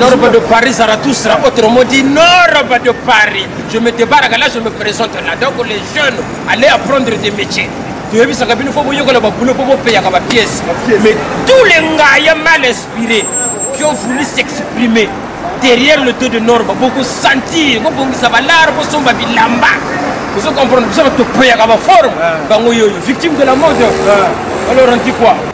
Norba de Paris, Zarathustra, autrement dit Norba de Paris. Je me débarque là, je me présente là. Donc les jeunes, allez apprendre des métiers. toyebisaka bino fo boyokola babulo mpo bopeyaka bapiese mais tous les ngaya mal inspiré qui ont voulu s'exprimer derrière le dos de norba bokosentir bobongisa balare bosomba bilamba ozo comprendre biso topeyaka baforme bango yoyo victime de la mode alors on dit quoi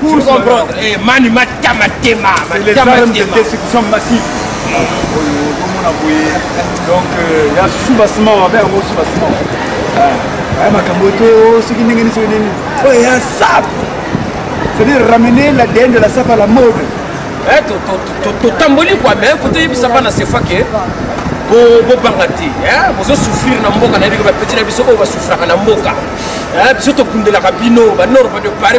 Pour comprendre, eh, mani matama tema, matama tema. Exécution massive. Donc, il y a sous-bassement, il y a gros sous-bassement. aya makambo te o soki ndenge nini soki ndenge nini oyo ya sap c'est-à-dire ramener la dn de la sap à la mode totamboli kua mais fo toyebisa bana sefa ke bobanga te bozo souffrir na mboka nayebi ke bapeti na biso oyo basouffraka na mboka biso tobundelaka bino banor bade pare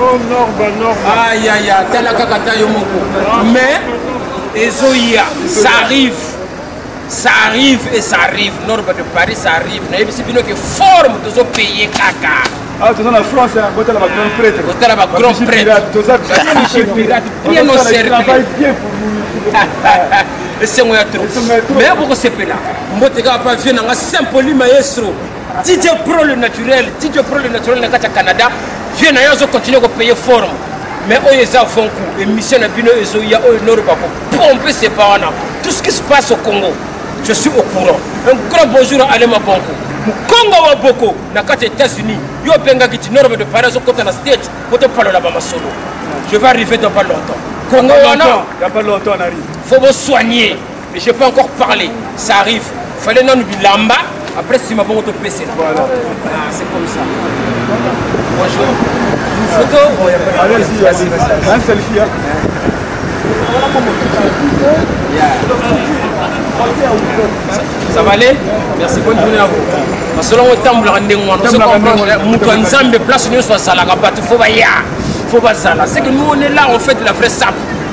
Oh, norba norba ayaya ah, tala kaka ta yo moko ah. mais ezoya ça arrive ça arrive et ça arrive norba de paris ça arrive nayebisi bino ke forme tozopaye kaka awa ah, toza na france botala ba grand prêtre botala ba grand prêtre toza bien au cercle esengo ya trop mais bokosepela mbote kaka pa vie nanga saint poli maestro DJ Pro le naturel, DJ Pro le naturel na kati ya Canada, vieux na yo azo continuer ko payer forme. Mais oyo eza fond coup, émission na bino ezo ya oyo noro bako pomper c'est pas wana. Tout ce qui se passe au Congo, je suis au courant. Un grand bonjour à Alema Bonko. Mukongo wa Boko na kati ya États-Unis, yo bengaki ti noro de Paris azo kota na state, kote palo la ba masolo. Je vais arriver dans pas longtemps. Congo wana, il y a pas longtemps on arrive. Faut vous soigner. mais j'ai pas encore parlé ça arrive fallait nanu bilamba après sima bongo topesela voilà. ah, c'est comme ça bonjour photo un selfie hein? ça va aller merci bonne journée à vous masolo yango etambolaka ndenge wana ozo comprendre moto ya nzambe place nyonso azalaka bato fo baya fo bazala c'est que nous on est là on fait de la vraie sape